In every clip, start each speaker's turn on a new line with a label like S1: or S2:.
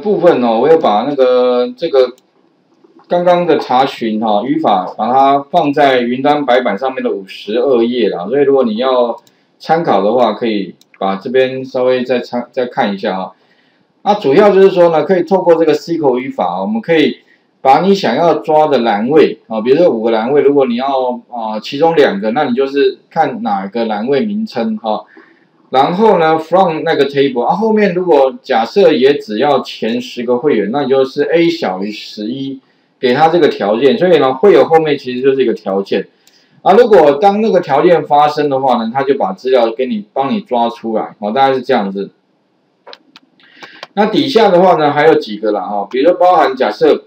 S1: 部分哦，我有把那个这个刚刚的查询哈语法，把它放在云端白板上面的五十二页啦。所以如果你要参考的话，可以把这边稍微再参再看一下啊。那主要就是说呢，可以透过这个 SQL 语法，我们可以把你想要抓的栏位啊，比如说五个栏位，如果你要啊其中两个，那你就是看哪个栏位名称哈。然后呢，from 那个 table 啊，后面如果假设也只要前十个会员，那就是 a 小于十一，给他这个条件。所以呢，会有后面其实就是一个条件啊。如果当那个条件发生的话呢，他就把资料给你帮你抓出来，哦，大概是这样子。那底下的话呢，还有几个啦，哈，比如包含假设，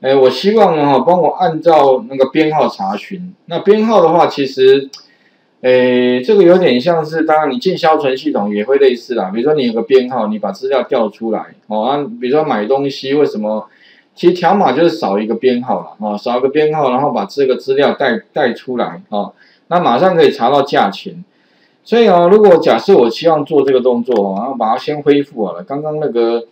S1: 哎，我希望呢，哈，帮我按照那个编号查询。那编号的话，其实。诶，这个有点像是，当然你进销存系统也会类似啦。比如说你有个编号，你把资料调出来，哦，啊，比如说买东西，为什么？其实条码就是少一个编号了，哦，少一个编号，然后把这个资料带带出来，哦，那马上可以查到价钱。所以哦，如果假设我希望做这个动作，哦，然后把它先恢复好了，刚刚那个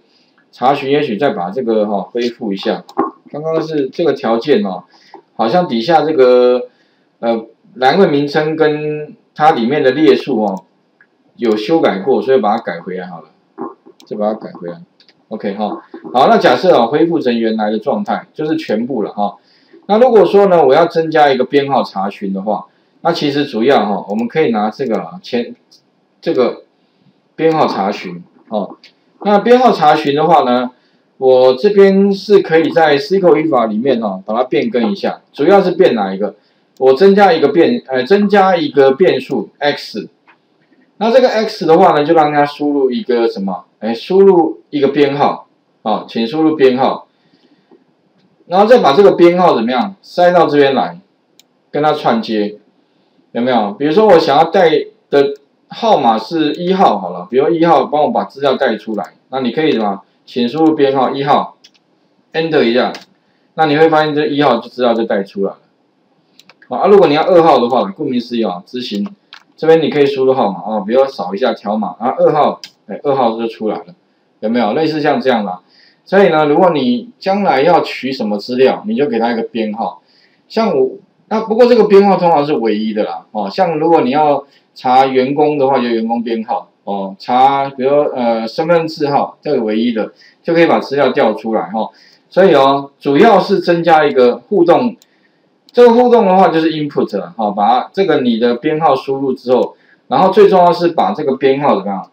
S1: 查询，也许再把这个哈恢复一下。刚刚是这个条件哦，好像底下这个呃。栏位名称跟它里面的列数哦，有修改过，所以把它改回来好了，就把它改回来。OK 哈，好，那假设啊恢复成原来的状态，就是全部了哈。那如果说呢，我要增加一个编号查询的话，那其实主要哈，我们可以拿这个啊前这个编号查询哦。那编号查询的话呢，我这边是可以在 SQL 语法里面哈，把它变更一下，主要是变哪一个？我增加一个变，呃，增加一个变数 x，那这个 x 的话呢，就让它输入一个什么？哎，输入一个编号，啊，请输入编号，然后再把这个编号怎么样塞到这边来，跟它串接，有没有？比如说我想要带的号码是一号，好了，比如一号帮我把资料带出来，那你可以什么？请输入编号一号，enter 一下，那你会发现这一号就知道就带出来了。啊，如果你要二号的话，顾名思义啊，执行这边你可以输入号码啊，比如扫一下条码，然后二号，哎，二号就出来了，有没有？类似像这样的，所以呢，如果你将来要取什么资料，你就给他一个编号，像我，那不过这个编号通常是唯一的啦，哦，像如果你要查员工的话，就员工编号，哦，查比如呃身份证号，这个唯一的就可以把资料调出来哈，所以哦，主要是增加一个互动。这个互动的话就是 input 了，好，把这个你的编号输入之后，然后最重要是把这个编号怎么样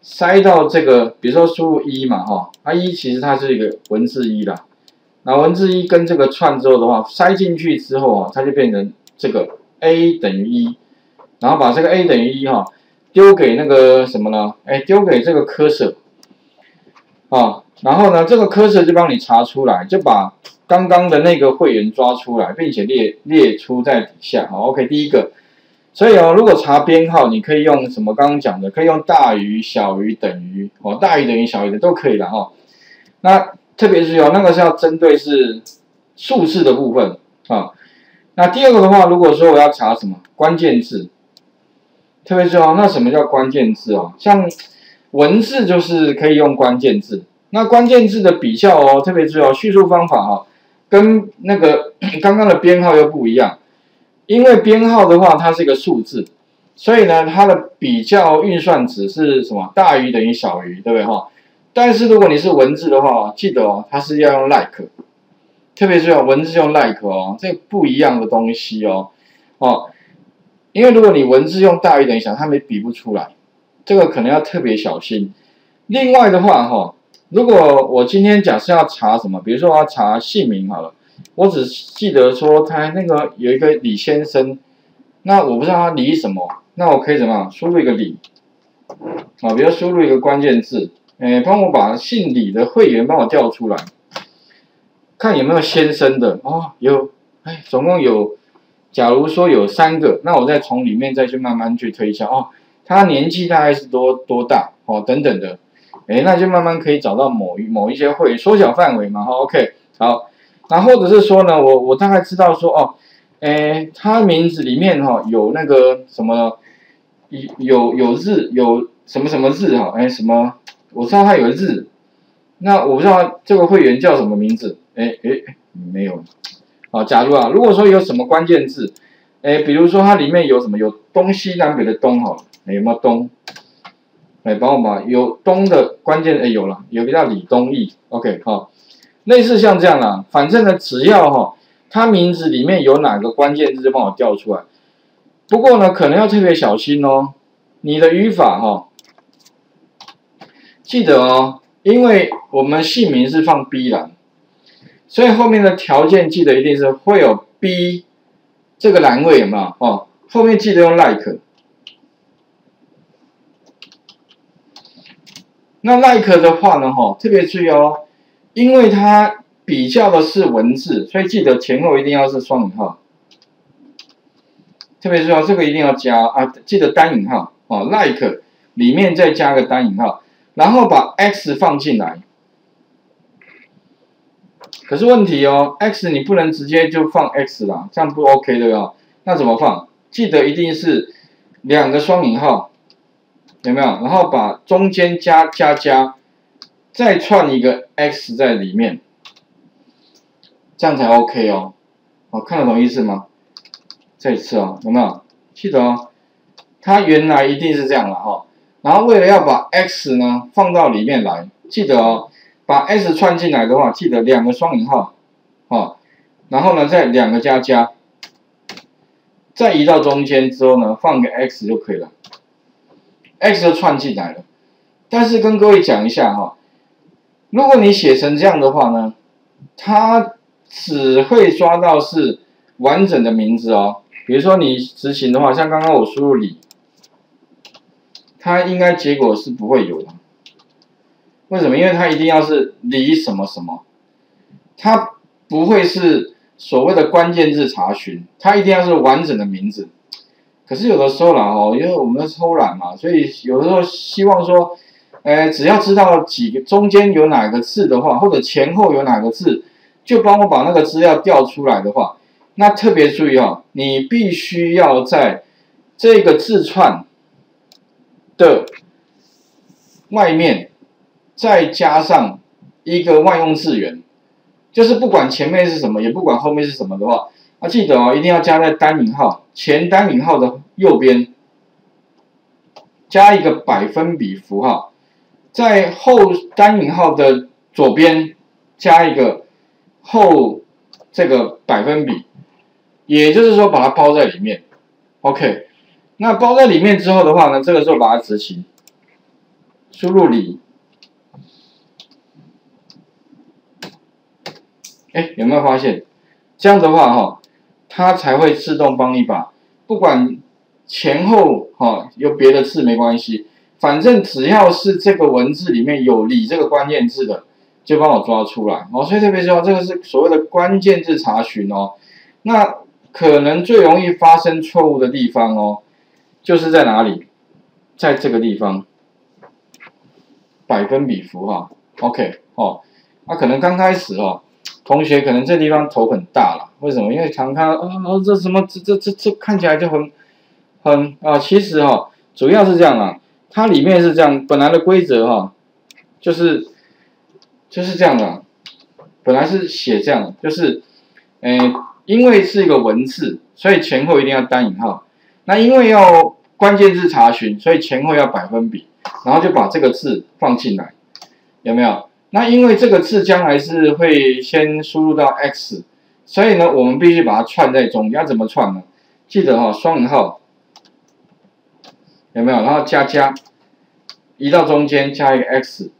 S1: 塞到这个，比如说输入一嘛，哈，它一其实它是一个文字一啦，那文字一跟这个串之后的话，塞进去之后啊，它就变成这个 a 等于一，然后把这个 a 等于一哈丢给那个什么呢？哎，丢给这个 cursor，啊，然后呢这个 cursor 就帮你查出来，就把。刚刚的那个会员抓出来，并且列列出在底下，好，OK，第一个，所以哦，如果查编号，你可以用什么？刚刚讲的，可以用大于、小于、等于，哦，大于、等于、小于的都可以的哈。那特别是哦，那个是要针对是数字的部分啊。那第二个的话，如果说我要查什么关键字，特别是哦，那什么叫关键字哦？像文字就是可以用关键字，那关键字的比较哦，特别是哦，叙述方法哈。跟那个 刚刚的编号又不一样，因为编号的话，它是一个数字，所以呢，它的比较运算值是什么？大于等于小于，对不对哈？但是如果你是文字的话，记得哦，它是要用 like，特别是用文字用 like 哦，这不一样的东西哦，哦，因为如果你文字用大于等于小，它没比不出来，这个可能要特别小心。另外的话哈。如果我今天假设要查什么，比如说我要查姓名好了，我只记得说他那个有一个李先生，那我不知道他李什么，那我可以怎么输入一个李，啊，比如输入一个关键字，哎，帮我把姓李的会员帮我调出来，看有没有先生的哦，有，哎，总共有，假如说有三个，那我再从里面再去慢慢去推敲哦，他年纪大概是多多大哦，等等的。哎，那就慢慢可以找到某一某一些会缩小范围嘛，哈，OK，好，那或者是说呢，我我大概知道说哦，哎，他名字里面哈有那个什么，有有日有什么什么日哈，哎什么，我知道他有日，那我不知道这个会员叫什么名字？哎哎，没有。好，假如啊，如果说有什么关键字，哎，比如说它里面有什么有东西南北的东，哈，有没有东？哎，帮我把有东的关键，哎，有了，有个叫李东义，OK，好，类似像这样啦，反正呢，只要哈，他名字里面有哪个关键字，就帮我调出来。不过呢，可能要特别小心哦，你的语法哈，记得哦，因为我们姓名是放 B 栏，所以后面的条件记得一定是会有 B 这个栏位有没有哦？后面记得用 like。那 like 的话呢，哈，特别注意哦，因为它比较的是文字，所以记得前后一定要是双引号。特别注意哦，这个一定要加啊，记得单引号哦，like 里面再加个单引号，然后把 x 放进来。可是问题哦，x 你不能直接就放 x 啦，这样不 OK 的哦。那怎么放？记得一定是两个双引号。有没有？然后把中间加加加，再串一个 x 在里面，这样才 OK 哦。好，看得懂意思吗？再一次哦，有没有？记得哦，它原来一定是这样了哈。然后为了要把 x 呢放到里面来，记得哦，把 s 串进来的话，记得两个双引号，哦，然后呢再两个加加，再移到中间之后呢，放个 x 就可以了。X 就串进来了，但是跟各位讲一下哈，如果你写成这样的话呢，它只会抓到是完整的名字哦。比如说你执行的话，像刚刚我输入李，它应该结果是不会有的。为什么？因为它一定要是李什么什么，它不会是所谓的关键字查询，它一定要是完整的名字。可是有的时候啦，哦，因为我们偷懒嘛，所以有的时候希望说，呃，只要知道几个中间有哪个字的话，或者前后有哪个字，就帮我把那个资料调出来的话，那特别注意哦，你必须要在这个字串的外面再加上一个万用字元，就是不管前面是什么，也不管后面是什么的话。记得哦，一定要加在单引号前单引号的右边，加一个百分比符号，在后单引号的左边加一个后这个百分比，也就是说把它包在里面。OK，那包在里面之后的话呢，这个时候把它执行，输入里，哎，有没有发现？这样的话哈。它才会自动帮你把，不管前后哈有别的字没关系，反正只要是这个文字里面有“你”这个关键字的，就帮我抓出来哦。所以特别重要，这个是所谓的关键字查询哦。那可能最容易发生错误的地方哦，就是在哪里？在这个地方，百分比符号，OK 哦。那可能刚开始哦。同学可能这地方头很大了，为什么？因为常看啊，这什么这这这这看起来就很很啊，其实哈，主要是这样啊，它里面是这样，本来的规则哈，就是就是这样的，本来是写这样，就是，嗯，因为是一个文字，所以前后一定要单引号，那因为要关键字查询，所以前后要百分比，然后就把这个字放进来，有没有？那因为这个字将来是会先输入到 x，所以呢，我们必须把它串在中间。要怎么串呢？记得哈，双引号有没有？然后加加，移到中间加一个 x，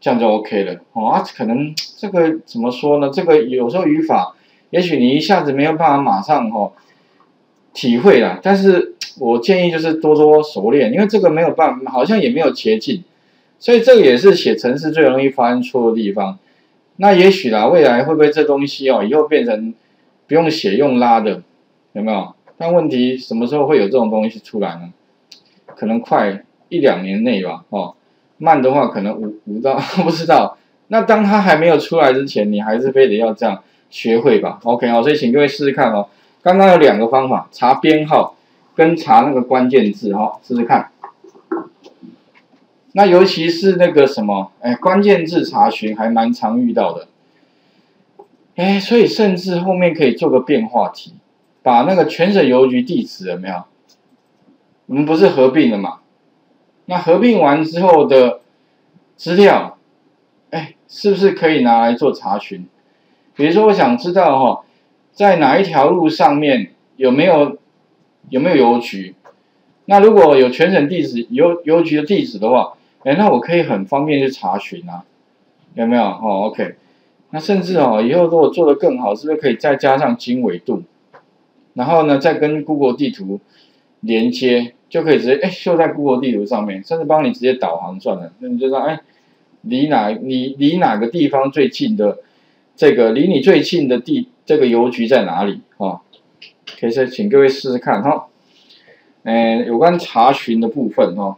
S1: 这样就 OK 了。哦啊，可能这个怎么说呢？这个有时候语法，也许你一下子没有办法马上哈体会啦。但是我建议就是多多熟练，因为这个没有办法，好像也没有捷径。所以这个也是写程式最容易发生错的地方。那也许啦，未来会不会这东西哦，以后变成不用写用拉的，有没有？但问题什么时候会有这种东西出来呢？可能快一两年内吧，哦，慢的话可能五五到 不知道。那当它还没有出来之前，你还是非得要这样学会吧。OK 哦，所以请各位试试看哦。刚刚有两个方法，查编号跟查那个关键字哈，试试看。那尤其是那个什么，哎，关键字查询还蛮常遇到的。哎，所以甚至后面可以做个变化题，把那个全省邮局地址有没有？我们不是合并了嘛？那合并完之后的资料，哎，是不是可以拿来做查询？比如说，我想知道哈，在哪一条路上面有没有有没有邮局？那如果有全省地址邮邮局的地址的话，哎，那我可以很方便去查询啊，有没有？哦，OK。那甚至哦，以后如果做得更好，是不是可以再加上经纬度？然后呢，再跟 Google 地图连接，就可以直接哎秀在 Google 地图上面，甚至帮你直接导航算了。那你就说哎，离哪你离哪个地方最近的这个离你最近的地这个邮局在哪里啊？可以再请各位试试看哈。哎，有关查询的部分哈。